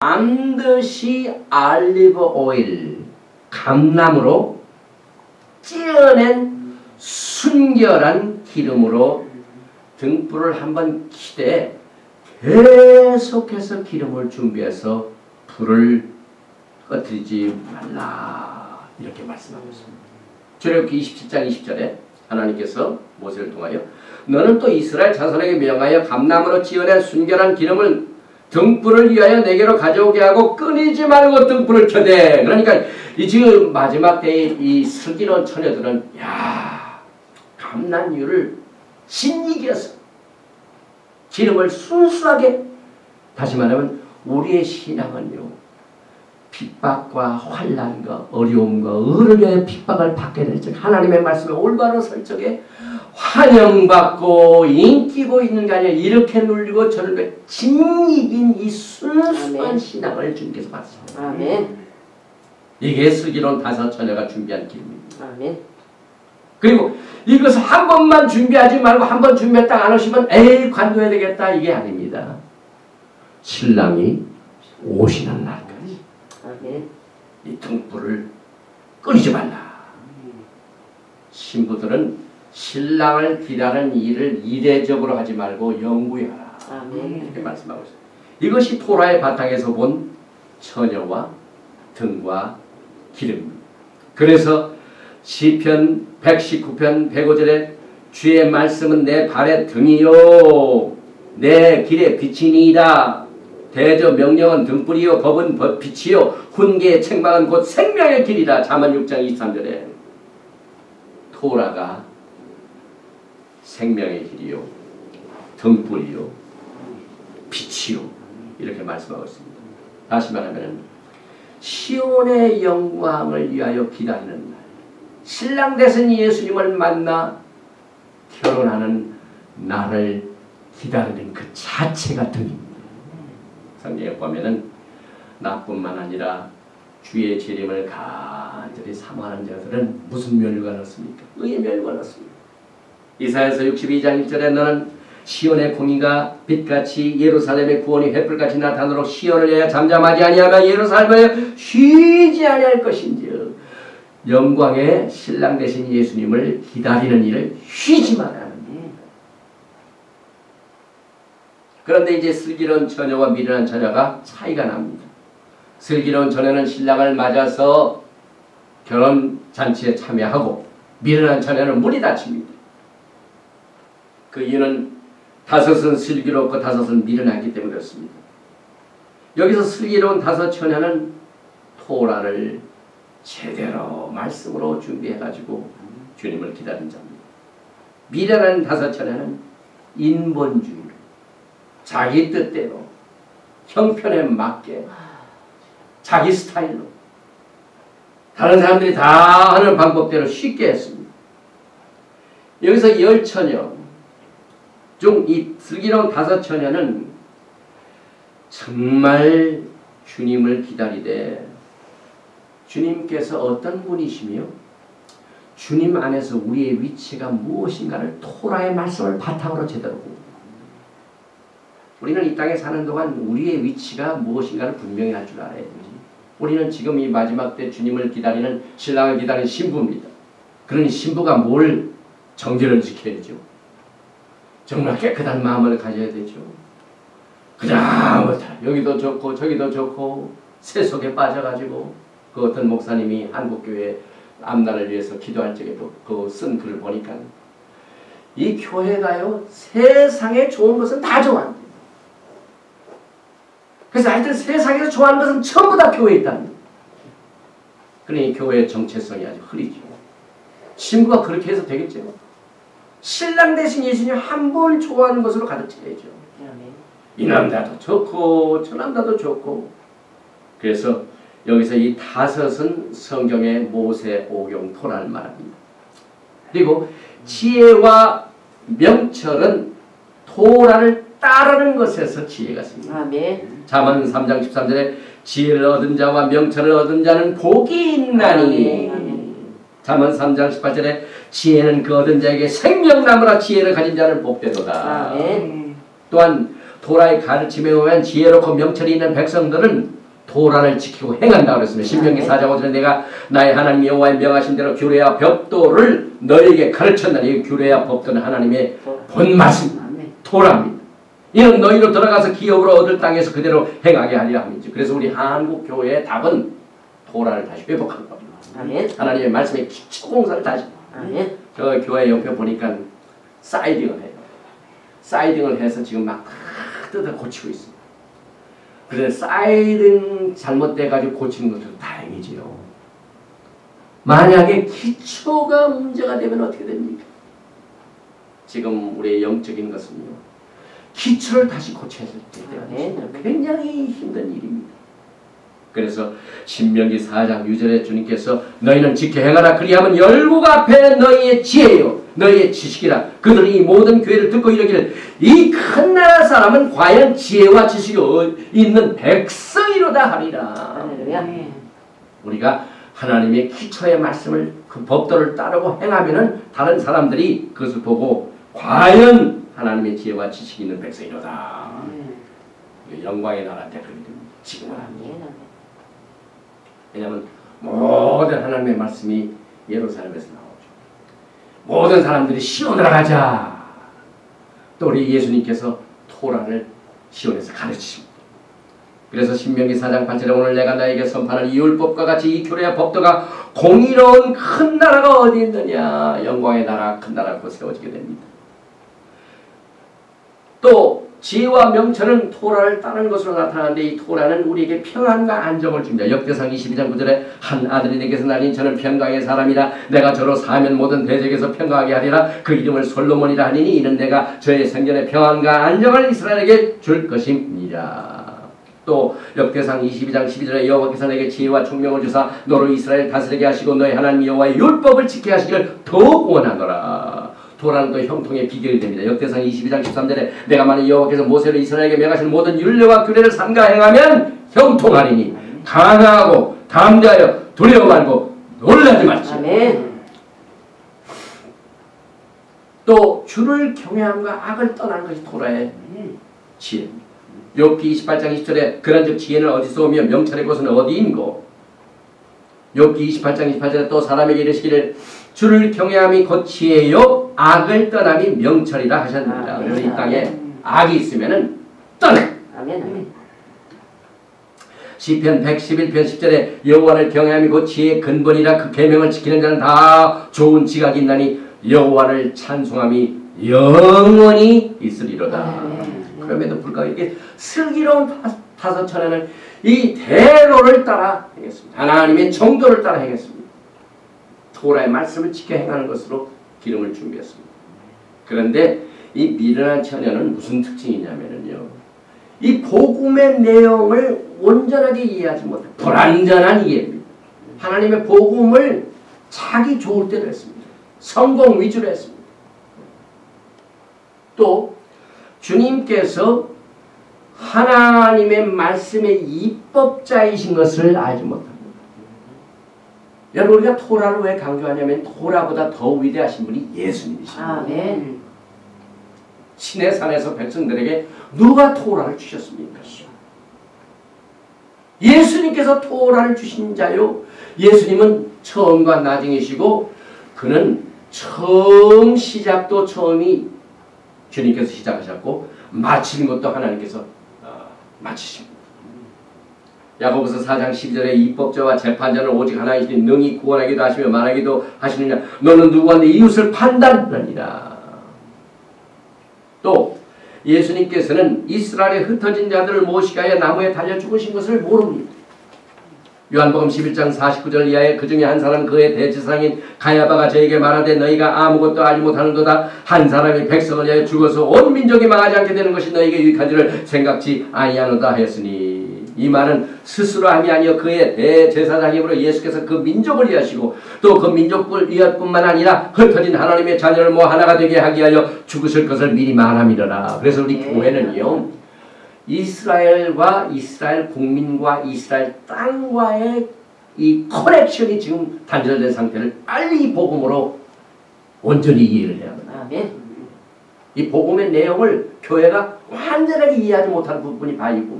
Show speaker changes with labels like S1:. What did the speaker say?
S1: 반드시 알리브 오일, 감나무로 찌어낸 순결한 기름으로 등불을 한번 키대 계속해서 기름을 준비해서 불을 꺼뜨리지 말라 이렇게 말씀하고 있습니다. 출애굽기 27장 20절에 하나님께서 모세를 통하여 너는 또 이스라엘 자손에게 명하여 감나무로 지어낸 순결한 기름을 등불을 위하여 내게로 가져오게 하고 끊이지 말고 등불을 켜대. 그러니까 이 지금 마지막 때의 이 슬기로운 처녀들은 야 감난유를 신이겨서 기름을 순수하게 다시 말하면 우리의 신앙은요 핍박과 환란과 어려움과 어려움의 핍박을 받게 될적 하나님의 말씀에 올바로 설정에 환영받고 인기고 있는 게 아니라 이렇게 눌리고 저를 진이긴 이 순수한 아멘. 신앙을 주님께서 받습니다. 아멘. 이게 슬기로운 다섯 처녀가 준비한 길입니다. 아멘. 그리고 이것을 한 번만 준비하지 말고 한 번 준비했다 안 오시면 에이 관둬야 되겠다 이게 아닙니다. 신랑이 오시는 날까지 아멘. 이 등불을 끊이지 말라. 신부들은 신랑을 기다리는 일을 이례적으로 하지 말고 영구하라. 아멘. 이렇게 말씀하고 있어요. 이것이 토라의 바탕에서 본 처녀와 등과 기름. 그래서 시편 119편 105절에 주의 말씀은 내 발의 등이요 내 길의 빛이니이다. 대저 명령은 등불이요 법은 빛이요 훈계의 책망은 곧 생명의 길이다. 자만 6장 23절에 토라가 생명의 길이요 등불이요 빛이요 이렇게 말씀하고 있습니다. 다시 말하면 시온의 영광을 위하여 기다리는 날 신랑 대신 예수님을 만나 결혼하는 날을 기다리는 그 자체가 등입니다. 성경에 보면은 나뿐만 아니라 주의 재림을 간절히 사모하는 자들은 무슨 멸류가 넣습니까? 의의 멸류가 넣습니다. 이사에서 62장 1절에 너는 시온의 공의가 빛같이 예루살렘의 구원이 횃불같이 나타나도록 시온을 위하여 잠잠하지 아니하며 예루살렘에 쉬지 아니할 것인지 영광의 신랑 되신 예수님을 기다리는 일을 쉬지 합니다. 그런데 이제 슬기로운 처녀와 미련한 처녀가 차이가 납니다. 슬기로운 처녀는 신랑을 맞아서 결혼 잔치에 참여하고 미련한 처녀는 문이 닫힙니다. 그 이유는 다섯은 슬기롭고 다섯은 미련하기 때문에 그렇습니다. 여기서 슬기로운 다섯 처녀는 토라를 제대로 말씀으로 준비해가지고 주님을 기다린 자입니다. 미련한 다섯 처녀는 인본주의로 자기 뜻대로 형편에 맞게 자기 스타일로 다른 사람들이 다 하는 방법대로 쉽게 했습니다. 여기서 열 처녀 중 이 슬기로운 다섯 처녀는 정말 주님을 기다리되 주님께서 어떤 분이시며 주님 안에서 우리의 위치가 무엇인가를 토라의 말씀을 바탕으로 제대로 봅니다. 우리는 이 땅에 사는 동안 우리의 위치가 무엇인가를 분명히 할 줄 알아야 되지. 우리는 지금 이 마지막 때 주님을 기다리는 신랑을 기다리는 신부입니다. 그러니 신부가 뭘 정제를 지켜야죠. 정말 깨끗한 마음을 가져야 되죠. 그냥 여기도 좋고 저기도 좋고 세속에 빠져가지고 그 어떤 목사님이 한국교회 앞날을 위해서 기도할 적에도 그 쓴 글을 보니까 이 교회가요 세상에 좋은 것은 다 좋아한대. 그래서 하여튼 세상에서 좋아하는 것은 전부 다 교회에 있다는 그러니 교회의 정체성이 아주 흐리죠. 신부가 그렇게 해서 되겠죠. 신랑 대신 예수님 한번 좋아하는 것으로 가득 차야죠. 이 남자도 좋고 저 남자도 좋고 그래서 여기서 이 다섯은 성경의 모세, 오경, 토라를 말합니다. 그리고 지혜와 명철은 토라를 따르는 것에서 지혜가 있습니다. 아멘. 잠언 3장 13절에 지혜를 얻은 자와 명철을 얻은 자는 복이 있나니 잠언 3장 18절에 지혜는 그 얻은 자에게 생명나무라 지혜를 가진 자는 복되도다. 또한 토라의 가르침에 의한 지혜롭고 명철이 있는 백성들은 토라를 지키고 행한다 그랬습니다. 신명기 4장 5절에 내가 나의 하나님 여호와의 명하신 대로 규례와 법도를 너에게 가르쳤나니 규례와 법도는 하나님의 본 말씀 토라입니다. 이는 너희로 들어가서 기업으로 얻을 땅에서 그대로 행하게 하려 함이지. 그래서 우리 한국 교회의 답은 토라를 다시 회복한 겁니다.
S2: 아멘.
S1: 하나님의 말씀의 기초 공사를 다시.
S2: 아멘.
S1: 저 교회 옆에 보니까 사이딩을 해요. 사이딩을 해서 지금 막 뜯어 고치고 있습니다. 그래 사이딩 잘못돼가지고 고치는 것도 다행이지요. 만약에 기초가 문제가 되면 어떻게 됩니까? 지금 우리의 영적인 것은요. 기초를 다시 고쳐야 될 때가 있습니다. 굉장히 힘든 일입니다. 그래서 신명기 4장 6절에 주님께서 너희는 지켜 행하라. 그리하면 열국 앞에 너희의 지혜요 너희의 지식이라. 그들이 이 모든 교회를 듣고 이르기를 이 큰 나라 사람은 과연 지혜와 지식이 있는 백성이로다 하리라.
S2: 할렐루야.
S1: 우리가 하나님의 기초의 말씀을 그 법도를 따르고 행하면은 다른 사람들이 그것을 보고 과연 하나님의 지혜와 지식이 있는 백성이로다. 영광의 나라 대표이 됩니다 지금은. 왜냐하면 모든 하나님의 말씀이 예루살렘에서 나오죠. 모든 사람들이 시온으로 가자. 또 우리 예수님께서 토라를 시온에서 가르치십니다. 그래서 신명기 4장 8절에 오늘 내가 나에게 선포하는 이 율법과 같이 이 교례와 법도가 공의로운 큰 나라가 어디 있느냐 영광의 나라 큰 나라가 세워지게 됩니다. 또 지혜와 명철은 토라를 따르는 것으로 나타나는데 이 토라는 우리에게 평안과 안정을 줍니다. 역대상 22장 9절에 한 아들이 내게서 나니 저는 평강의 사람이라 내가 저로 사면 모든 대적에서 평강하게 하리라 그 이름을 솔로몬이라 하니니 이는 내가 저의 생전에 평안과 안정을 이스라엘에게 줄 것입니다. 또 역대상 22장 12절에 여호와께서 내게 지혜와 총명을 주사 너로 이스라엘 다스리게 하시고 너의 하나님 여호와의 율법을 지키게 하시기를 더욱 원하노라. 도라는 또 형통의 비결이 됩니다. 역대상 22장 13절에 내가 만일 여호와께서 모세를 이스라엘에게 명하신 모든 율례와 규례를 삼가 행하면 형통하리니 강하고 담대하여 두려워 말고 놀라지 말지.
S2: 아멘.
S1: 또 주를 경외함과 악을 떠나는 것이 토라의 지혜입니다. 욥기 28장 20절에 그런즉 지혜는 어디서 오며 명철의 곳은 어디인고 욥기 28장 28절에 또 사람에게 이르시기를 주를 경외함이 곧 지혜요 악을 떠남이 명철이라 하셨느니라.
S2: 아,
S1: 그래서 이
S2: 네.
S1: 땅에 악이 있으면은 떠나.
S2: 아멘. 아멘.
S1: 시편 111편 10절에 여호와를 경외함이 곧 지혜의 근본이라 그 계명을 지키는 자는 다 좋은 지각이 있나니 여호와를 찬송함이 영원히 있으리로다.
S2: 아멘.
S1: 그럼에도 불구하고 이게 슬기로운 파- 파서천에는 이 대로를 따라 행했습니다. 하나님의 정도를 따라 행했습니다. 토라의 말씀을 지켜 행하는 것으로 기름을 준비했습니다. 그런데 이 미련한 처녀는 무슨 특징이냐면요. 이 복음의 내용을 온전하게 이해하지 못해 불완전한 이해입니다. 하나님의 복음을 자기 좋을 대로 했습니다. 성공 위주로 했습니다. 또 주님께서 하나님의 말씀의 입법자이신 것을 알지 못합니다. 여러분 우리가 토라를 왜 강조하냐면 토라보다 더 위대하신 분이 예수님이십니다.
S2: 아멘.
S1: 신의 산에서 백성들에게 누가 토라를 주셨습니까? 예수님께서 토라를 주신 자요. 예수님은 처음과 나중이시고 그는 처음 시작도 처음이 주님께서 시작하셨고 마치는 것도 하나님께서 어, 마치십니다. 야고보서 4장 12절에 입법자와 재판자는 오직 하나이시니 능히 구원하기도 하시며 말하기도 하시느냐? 너는 누구한테 이웃을 판단하느니라. 또 예수님께서는 이스라엘에 흩어진 자들을 하여 나무에 달려 죽으신 것을 모릅니다. 요한복음 11장 49절 이하에 그 중에 한 사람 그의 대지상인 가야바가 저에게 말하되 너희가 아무것도 알지 못하는도다. 한 사람이 백성을 위하여 죽어서 온 민족이 망하지 않게 되는 것이 너희에게 유익한 줄을 생각지 아니하노다 하였으니 이 말은 스스로 함이 아니여 그의 대제사장님으로 예수께서 그 민족을 위하시고 또 그 민족을 위하뿐만 아니라 흩어진 하나님의 자녀를 모 하나가 되게 하기 위하여 죽으실 것을 미리 말함이더라 그래서 우리
S2: 네.
S1: 교회는요 이스라엘과 이스라엘 국민과 이스라엘 땅과의 이 커넥션이 지금 단절된 상태를 빨리 이 복음으로 온전히 이해를 해야 합니다.
S2: 아멘.
S1: 이 복음의 내용을 교회가 완전하게 이해하지 못하는 부분이 다 있고